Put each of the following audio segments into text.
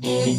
Thank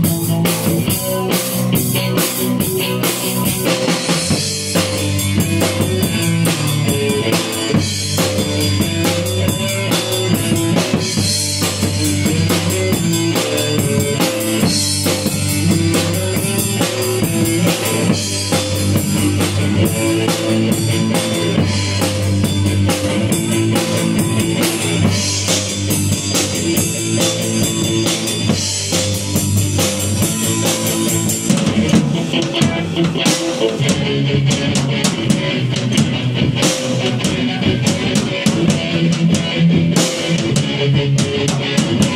Thank you.